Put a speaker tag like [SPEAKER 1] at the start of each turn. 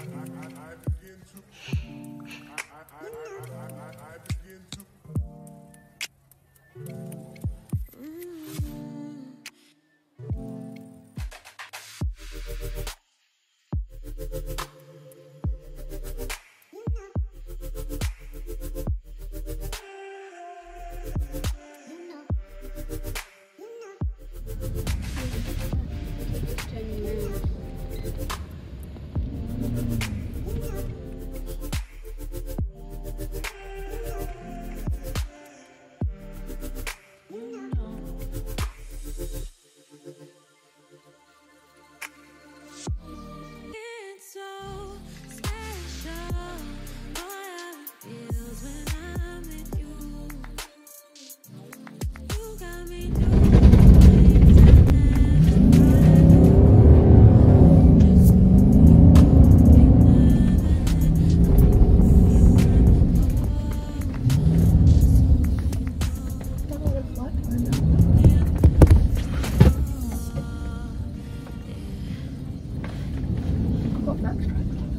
[SPEAKER 1] I begin to. I, I, I, I, I, I begin to.
[SPEAKER 2] Ten minutes. got an extra.